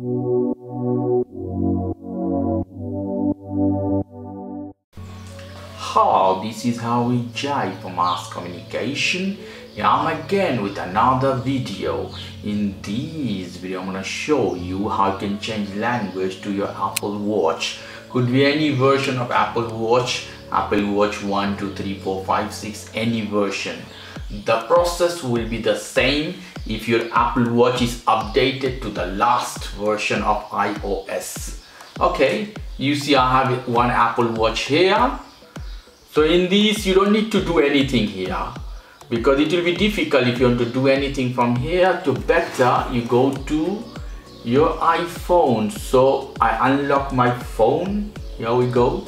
How this is how we jive for mass communication. I'm again with another video. In this video I'm gonna show you how you can change language to your Apple Watch. Could be any version of Apple Watch, Apple Watch 1, 2, 3, 4, 5, 6, any version. The process will be the same if your Apple Watch is updated to the last version of iOS. Okay, you see I have one Apple Watch here so in this you don't need to do anything here because it will be difficult if you want to do anything from here to better you go to your iPhone so I unlock my phone here we go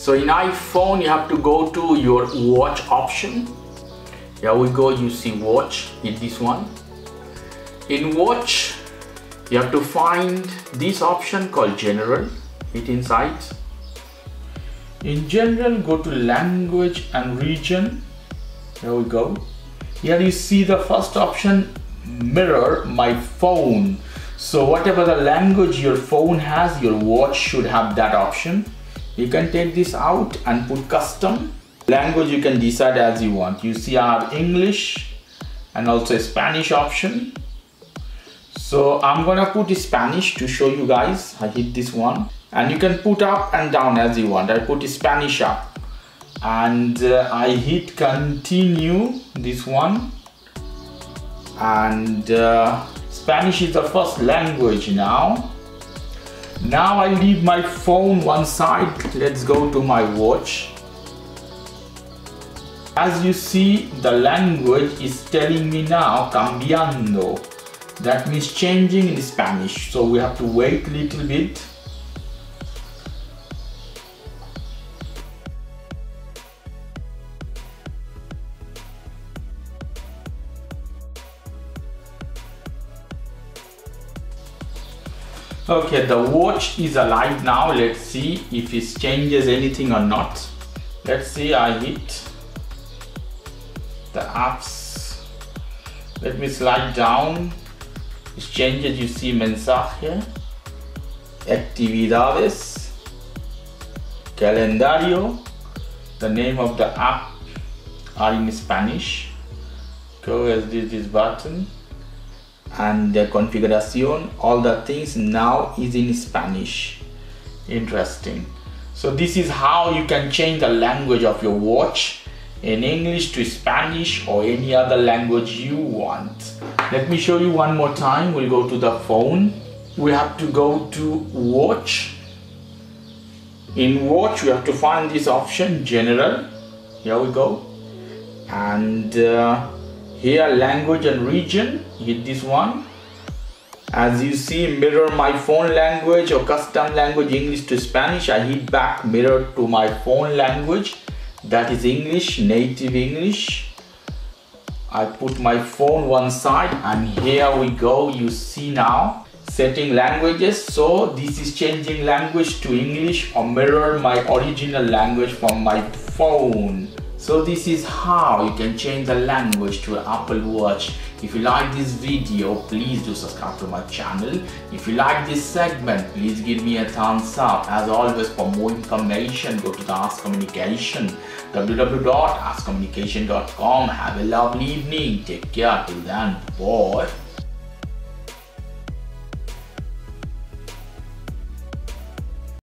so in iPhone you have to go to your watch option. Here we go you see watch hit this one. In watch you have to find this option called general. Hit inside in general go to language and region. Here we go. Here you see the first option mirror my phone. So whatever the language your phone has your watch should have that option you can take this out and put custom. Language you can decide as you want. You see I have English and also a Spanish option. So I'm gonna put Spanish to show you guys. I hit this one. And you can put up and down as you want. I put Spanish up. And uh, I hit continue this one. And uh, Spanish is the first language now now I leave my phone one side. Let's go to my watch. As you see the language is telling me now cambiando. That means changing in Spanish. So we have to wait a little bit okay the watch is alive now. Let's see if it changes anything or not. Let's see I hit the apps. Let me slide down. It changes you see mensaje actividades calendario. The name of the app are in Spanish. Go as this, this button and the configuration all the things now is in Spanish. Interesting. So this is how you can change the language of your watch in English to Spanish or any other language you want. Let me show you one more time. We'll go to the phone. We have to go to watch. In watch we have to find this option general. Here we go. And uh, here language and region hit this one. As you see mirror my phone language or custom language English to Spanish. I hit back mirror to my phone language. That is English native English. I put my phone one side and here we go you see now. Setting languages so this is changing language to English or mirror my original language from my phone so this is how you can change the language to Apple Watch. If you like this video, please do subscribe to my channel. If you like this segment, please give me a thumbs up. As always, for more information, go to the Aires Communication, www.airescommunication.com. Have a lovely evening. Take care. Till then, bye.